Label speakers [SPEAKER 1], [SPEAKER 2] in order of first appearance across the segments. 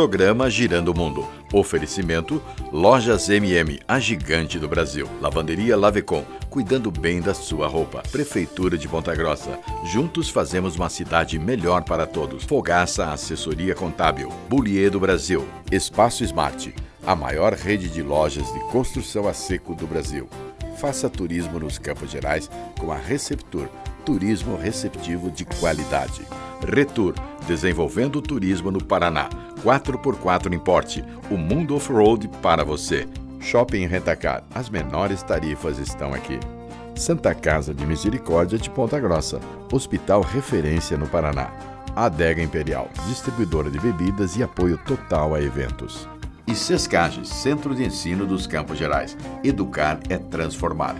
[SPEAKER 1] Programa Girando o Mundo. Oferecimento Lojas MM, a gigante do Brasil. Lavanderia Lavecom, cuidando bem da sua roupa. Prefeitura de Ponta Grossa. Juntos fazemos uma cidade melhor para todos. Fogaça Assessoria Contábil. Bullier do Brasil. Espaço Smart, a maior rede de lojas de construção a seco do Brasil. Faça turismo nos Campos Gerais com a Receptur, turismo receptivo de qualidade. Retur, desenvolvendo o turismo no Paraná. 4x4 Importe, o mundo off-road para você. Shopping Rentacar, as menores tarifas estão aqui. Santa Casa de Misericórdia de Ponta Grossa, hospital referência no Paraná. Adega Imperial, distribuidora de bebidas e apoio total a eventos. E Sescage, Centro de Ensino dos Campos Gerais. Educar é transformar.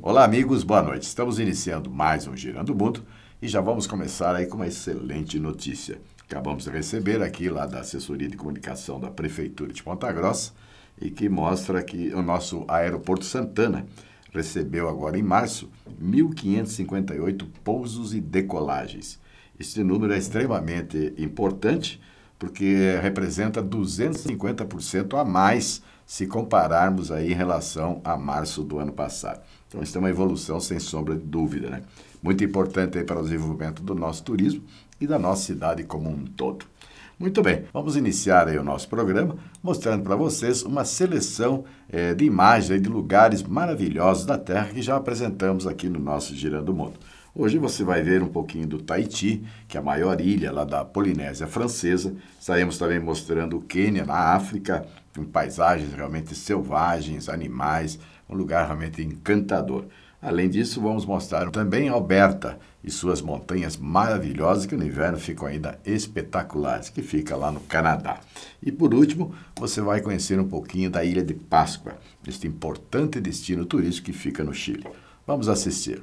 [SPEAKER 1] Olá, amigos, boa noite. Estamos iniciando mais um Girando Mundo e já vamos começar aí com uma excelente notícia. Acabamos de receber aqui lá da Assessoria de Comunicação da Prefeitura de Ponta Grossa e que mostra que o nosso Aeroporto Santana recebeu agora em março 1.558 pousos e decolagens. Este número é extremamente importante porque representa 250% a mais se compararmos aí em relação a março do ano passado. Então, isso é uma evolução sem sombra de dúvida, né? Muito importante para o desenvolvimento do nosso turismo e da nossa cidade como um todo. Muito bem, vamos iniciar o nosso programa mostrando para vocês uma seleção eh, de imagens de lugares maravilhosos da Terra que já apresentamos aqui no nosso Girando o Mundo. Hoje você vai ver um pouquinho do Tahiti, que é a maior ilha lá da Polinésia Francesa. Estaremos também mostrando o Quênia, na África, com paisagens realmente selvagens, animais, um lugar realmente encantador. Além disso, vamos mostrar também Alberta e suas montanhas maravilhosas, que no inverno ficam ainda espetaculares, que fica lá no Canadá. E por último, você vai conhecer um pouquinho da Ilha de Páscoa, este importante destino turístico que fica no Chile. Vamos assistir.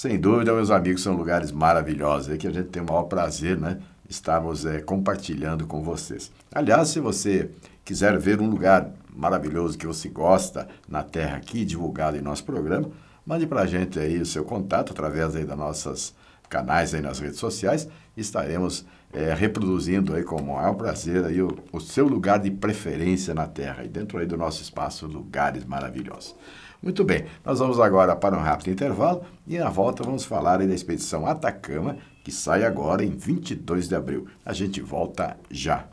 [SPEAKER 1] Sem dúvida, meus amigos, são lugares maravilhosos, é que a gente tem o maior prazer, né? Estamos é, compartilhando com vocês. Aliás, se você quiser ver um lugar maravilhoso que você gosta na Terra aqui, divulgado em nosso programa, mande para a gente aí o seu contato através aí das nossas canais aí nas redes sociais. Estaremos é, reproduzindo aí com o maior prazer aí o, o, seu lugar de preferência na Terra e dentro aí do nosso espaço lugares maravilhosos. Muito bem, nós vamos agora para um rápido intervalo e na volta vamos falar da expedição Atacama que sai agora em 22 de abril. A gente volta já.